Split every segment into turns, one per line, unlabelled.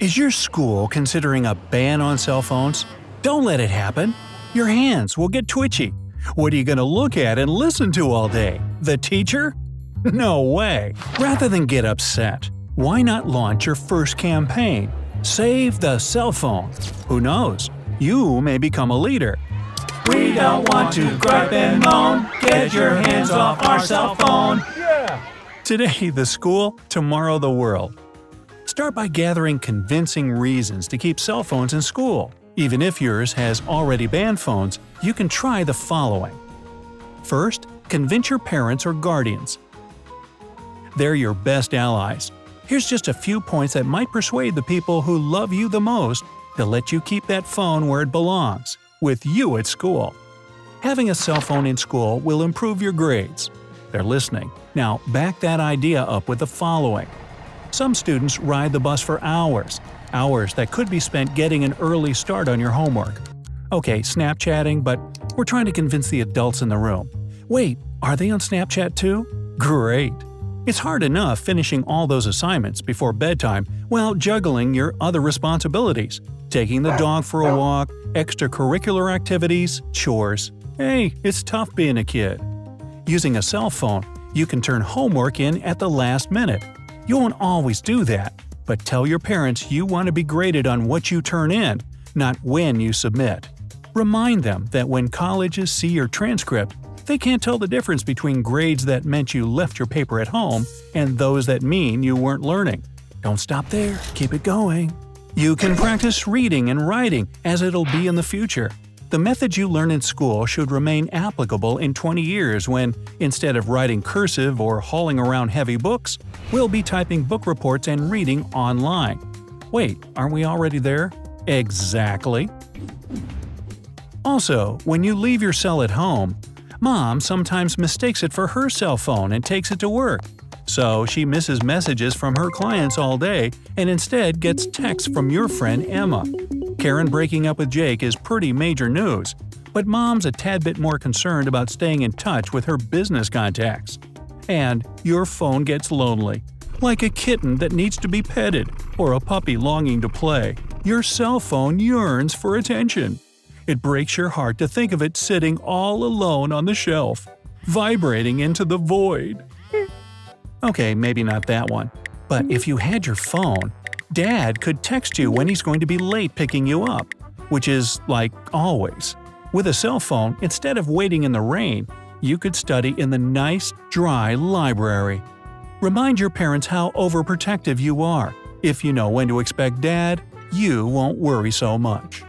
Is your school considering a ban on cell phones? Don't let it happen. Your hands will get twitchy. What are you going to look at and listen to all day? The teacher? No way! Rather than get upset, why not launch your first campaign? Save the cell phone. Who knows? You may become a leader.
We don't want to gripe and moan. Get your hands off our cell phone. Yeah.
Today, the school, tomorrow, the world. Start by gathering convincing reasons to keep cell phones in school. Even if yours has already banned phones, you can try the following. First, convince your parents or guardians. They're your best allies. Here's just a few points that might persuade the people who love you the most to let you keep that phone where it belongs, with you at school. Having a cell phone in school will improve your grades. They're listening. Now, back that idea up with the following. Some students ride the bus for hours, hours that could be spent getting an early start on your homework. Okay, Snapchatting, but we're trying to convince the adults in the room. Wait, are they on Snapchat too? Great! It's hard enough finishing all those assignments before bedtime while juggling your other responsibilities taking the dog for a walk, extracurricular activities, chores. Hey, it's tough being a kid. Using a cell phone, you can turn homework in at the last minute. You won't always do that, but tell your parents you want to be graded on what you turn in, not when you submit. Remind them that when colleges see your transcript, they can't tell the difference between grades that meant you left your paper at home and those that mean you weren't learning. Don't stop there, keep it going. You can practice reading and writing as it'll be in the future. The methods you learn in school should remain applicable in 20 years when, instead of writing cursive or hauling around heavy books, we'll be typing book reports and reading online. Wait, aren't we already there? Exactly. Also, when you leave your cell at home, mom sometimes mistakes it for her cell phone and takes it to work. So she misses messages from her clients all day and instead gets texts from your friend Emma. Karen breaking up with Jake is pretty major news, but mom's a tad bit more concerned about staying in touch with her business contacts. And your phone gets lonely. Like a kitten that needs to be petted, or a puppy longing to play, your cell phone yearns for attention. It breaks your heart to think of it sitting all alone on the shelf, vibrating into the void. Okay, maybe not that one. But if you had your phone, Dad could text you when he's going to be late picking you up, which is like always. With a cell phone, instead of waiting in the rain, you could study in the nice, dry library. Remind your parents how overprotective you are. If you know when to expect Dad, you won't worry so much.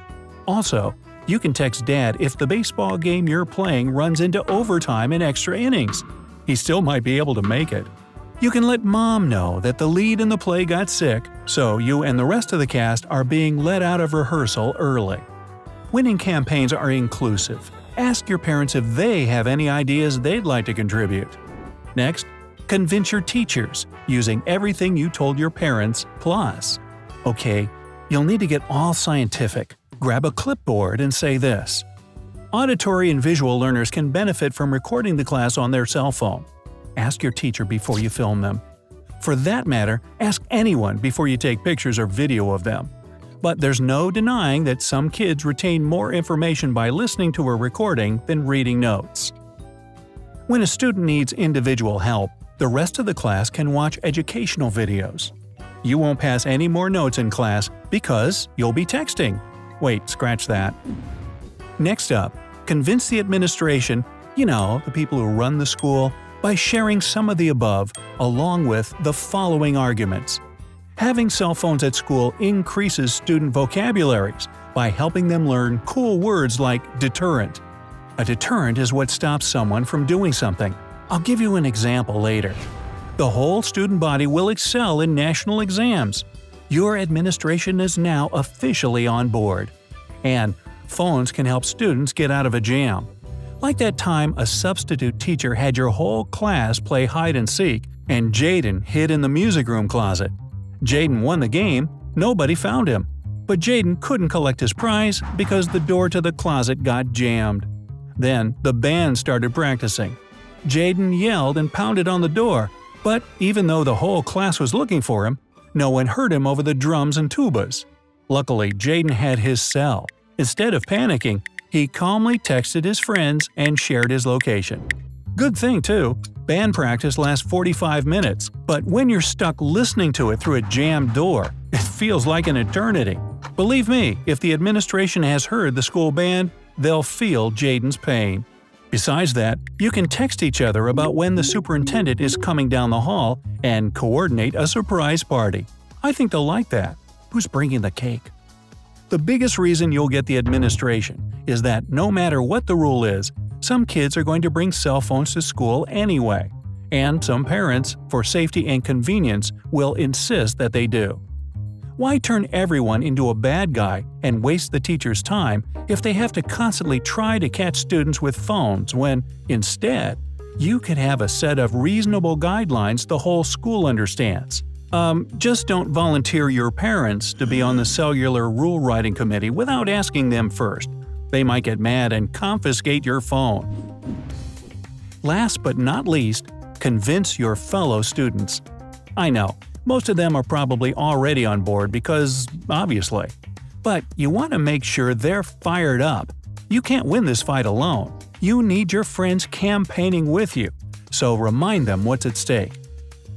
Also, you can text Dad if the baseball game you're playing runs into overtime and extra innings. He still might be able to make it. You can let Mom know that the lead in the play got sick, so you and the rest of the cast are being let out of rehearsal early. Winning campaigns are inclusive. Ask your parents if they have any ideas they'd like to contribute. Next, convince your teachers using everything you told your parents plus. Okay, you'll need to get all scientific. Grab a clipboard and say this. Auditory and visual learners can benefit from recording the class on their cell phone. Ask your teacher before you film them. For that matter, ask anyone before you take pictures or video of them. But there's no denying that some kids retain more information by listening to a recording than reading notes. When a student needs individual help, the rest of the class can watch educational videos. You won't pass any more notes in class because you'll be texting. Wait, scratch that. Next up, convince the administration, you know, the people who run the school, by sharing some of the above along with the following arguments. Having cell phones at school increases student vocabularies by helping them learn cool words like deterrent. A deterrent is what stops someone from doing something. I'll give you an example later. The whole student body will excel in national exams. Your administration is now officially on board. And phones can help students get out of a jam. Like that time a substitute teacher had your whole class play hide and seek, and Jaden hid in the music room closet. Jaden won the game, nobody found him. But Jaden couldn't collect his prize because the door to the closet got jammed. Then the band started practicing. Jaden yelled and pounded on the door, but even though the whole class was looking for him, No one heard him over the drums and tubas. Luckily, Jaden had his cell. Instead of panicking, he calmly texted his friends and shared his location. Good thing, too. Band practice lasts 45 minutes, but when you're stuck listening to it through a jammed door, it feels like an eternity. Believe me, if the administration has heard the school band, they'll feel Jaden's pain. Besides that, you can text each other about when the superintendent is coming down the hall and coordinate a surprise party. I think they'll like that. Who's bringing the cake? The biggest reason you'll get the administration is that no matter what the rule is, some kids are going to bring cell phones to school anyway, and some parents, for safety and convenience, will insist that they do. Why turn everyone into a bad guy and waste the teacher's time if they have to constantly try to catch students with phones when, instead, you could have a set of reasonable guidelines the whole school understands? Um, just don't volunteer your parents to be on the cellular rule writing committee without asking them first. They might get mad and confiscate your phone. Last but not least, convince your fellow students. I know, most of them are probably already on board because, obviously. But you want to make sure they're fired up. You can't win this fight alone. You need your friends campaigning with you, so remind them what's at stake.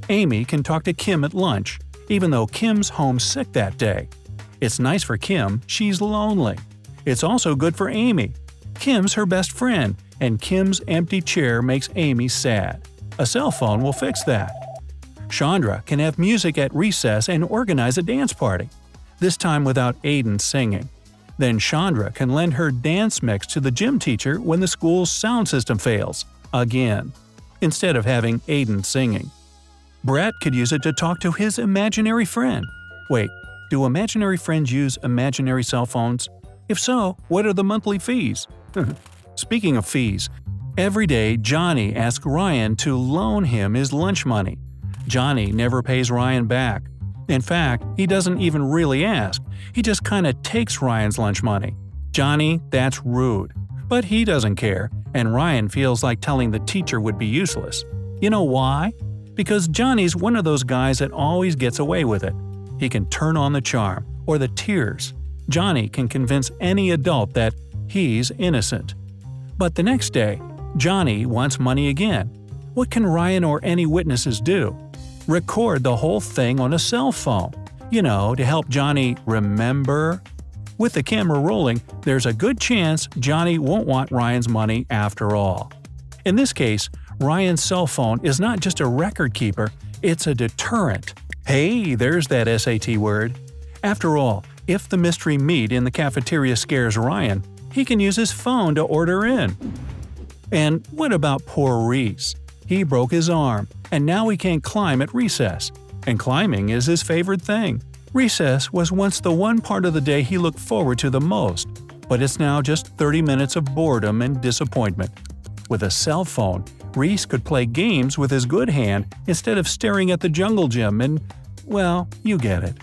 Amy can talk to Kim at lunch, even though Kim's homesick that day. It's nice for Kim, she's lonely. It's also good for Amy. Kim's her best friend, and Kim's empty chair makes Amy sad. A cell phone will fix that. Chandra can have music at recess and organize a dance party, this time without Aiden singing. Then Chandra can lend her dance mix to the gym teacher when the school's sound system fails, again, instead of having Aiden singing. Brett could use it to talk to his imaginary friend. Wait, do imaginary friends use imaginary cell phones? If so, what are the monthly fees? Speaking of fees, every day Johnny asks Ryan to loan him his lunch money. Johnny never pays Ryan back. In fact, he doesn't even really ask, he just kinda takes Ryan's lunch money. Johnny, that's rude. But he doesn't care, and Ryan feels like telling the teacher would be useless. You know why? Because Johnny's one of those guys that always gets away with it. He can turn on the charm, or the tears, Johnny can convince any adult that he's innocent. But the next day, Johnny wants money again. What can Ryan or any witnesses do? Record the whole thing on a cell phone. You know, to help Johnny remember. With the camera rolling, there's a good chance Johnny won't want Ryan's money after all. In this case, Ryan's cell phone is not just a record keeper, it's a deterrent. Hey, there's that SAT word. After all, if the mystery meat in the cafeteria scares Ryan, he can use his phone to order in. And what about poor Reese? He broke his arm, and now he can't climb at recess. And climbing is his favorite thing. Recess was once the one part of the day he looked forward to the most, but it's now just 30 minutes of boredom and disappointment. With a cell phone, Reese could play games with his good hand instead of staring at the jungle gym and, well, you get it.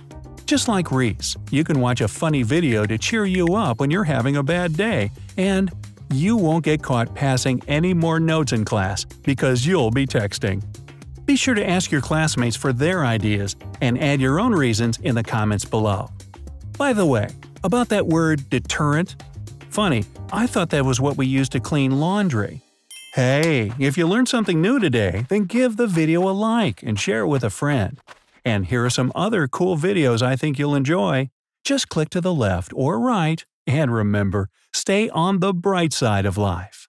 Just like Reese, you can watch a funny video to cheer you up when you're having a bad day, and you won't get caught passing any more notes in class because you'll be texting. Be sure to ask your classmates for their ideas and add your own reasons in the comments below. By the way, about that word deterrent. Funny, I thought that was what we used to clean laundry. Hey, if you learned something new today, then give the video a like and share it with a friend. And here are some other cool videos I think you'll enjoy. Just click to the left or right, and remember, stay on the bright side of life.